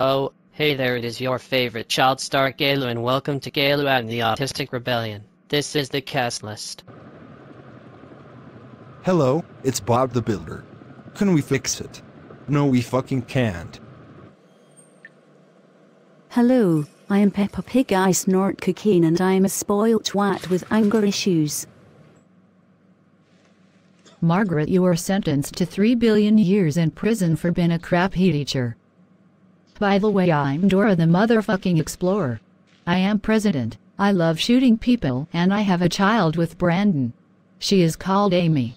Oh, hey there, it is your favorite child star Cailou, and welcome to Cailou and the Autistic Rebellion. This is the cast list. Hello, it's Bob the Builder. Can we fix it? No, we fucking can't. Hello, I am Peppa Pig. I snort cocaine and I am a spoiled twat with anger issues. Margaret, you are sentenced to 3 billion years in prison for being a crap heat teacher. By the way, I'm Dora the motherfucking explorer. I am president. I love shooting people and I have a child with Brandon. She is called Amy.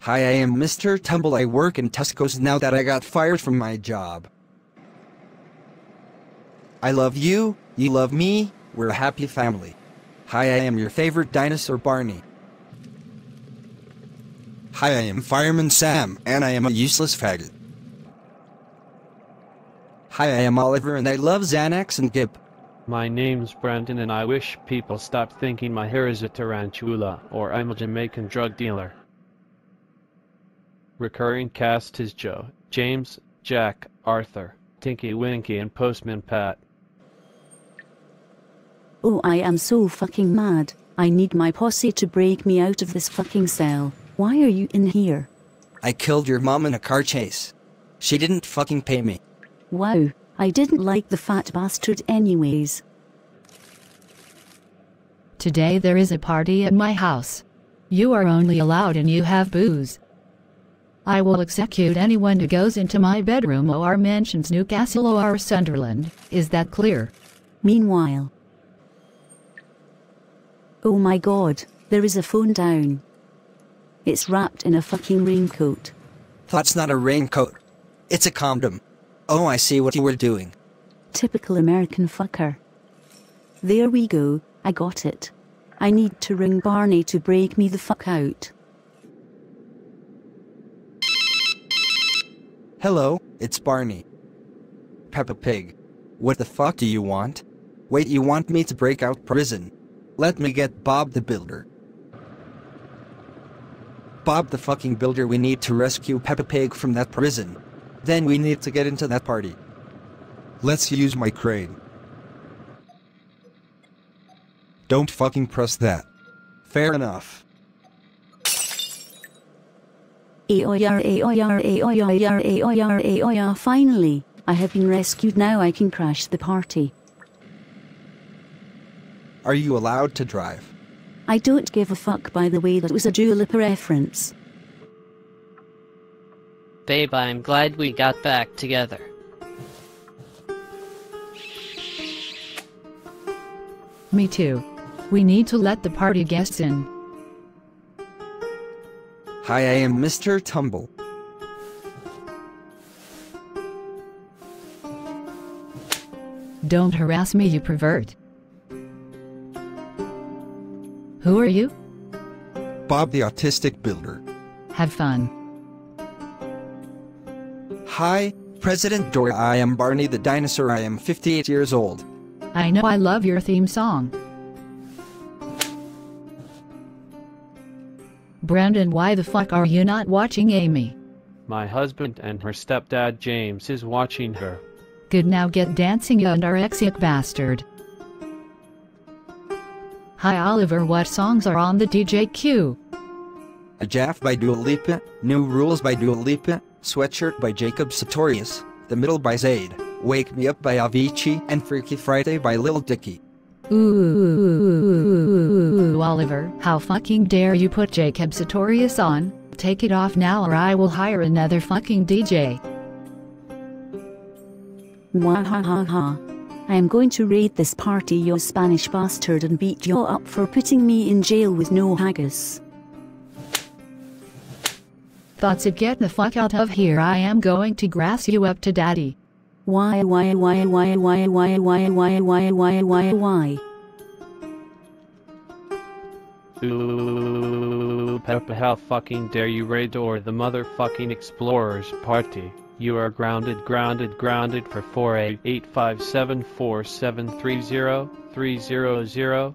Hi, I am Mr. Tumble. I work in Tesco's now that I got fired from my job. I love you, you love me, we're a happy family. Hi, I am your favorite dinosaur Barney. Hi, I am Fireman Sam, and I am a useless faggot. Hi, I am Oliver and I love Xanax and Gip. My name's Brandon and I wish people stopped thinking my hair is a tarantula or I'm a Jamaican drug dealer. Recurring cast is Joe, James, Jack, Arthur, Tinky Winky and Postman Pat. Oh, I am so fucking mad. I need my posse to break me out of this fucking cell. Why are you in here? I killed your mom in a car chase. She didn't fucking pay me. Wow, I didn't like the fat bastard anyways. Today there is a party at my house. You are only allowed and you have booze. I will execute anyone who goes into my bedroom or mentions Newcastle or Sunderland. Is that clear? Meanwhile. Oh my god, there is a phone down. It's wrapped in a fucking raincoat. That's not a raincoat. It's a condom. Oh, I see what you were doing. Typical American fucker. There we go, I got it. I need to ring Barney to break me the fuck out. Hello, it's Barney. Peppa Pig. What the fuck do you want? Wait, you want me to break out prison? Let me get Bob the Builder. Bob the fucking Builder, we need to rescue Peppa Pig from that prison. Then we need to get into that party. Let's use my crane. Don't fucking press that. Fair enough. Aoyar, aoyar, aoyar, aoyar, aoyar. Finally, I have been rescued. Now I can crash the party. Are you allowed to drive? I don't give a fuck by the way that was a Dua Lipa reference. Babe, I'm glad we got back together. Me too. We need to let the party guests in. Hi, I am Mr. Tumble. Don't harass me, you pervert. Who are you? Bob the Autistic Builder. Have fun. Hi, President Dora. I am Barney the dinosaur. I am 58 years old. I know I love your theme song. Brandon, why the fuck are you not watching Amy? My husband and her stepdad James is watching her. Good now get dancing you anorexic bastard. Hi Oliver, what songs are on the DJ queue? A Jaff by Dua Lipa, New Rules by Dua Lipa, Sweatshirt by Jacob Sartorius, The Middle by Zedd, Wake Me Up by Avicii, and Freaky Friday by Lil Dicky. Ooh, Oliver, how fucking dare you put Jacob Sartorius on? Take it off now or I will hire another fucking DJ. Wahahaha. I am going to raid this party, you Spanish bastard, and beat you up for putting me in jail with no haggis. Thoughts it get the fuck out of here. I am going to grass you up to daddy. Why, why, why, why, why, why, why, why, why, why, why, why? Ooh, Peppa, how fucking dare you raid Dora the motherfucking explorers party. You are grounded, grounded, grounded for 488574730 300 30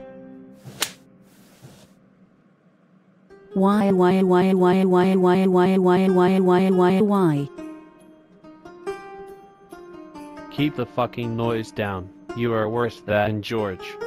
Why, why, why, why, why, why, why, why, why, why, why, why? Keep the fucking noise down. You are worse than George.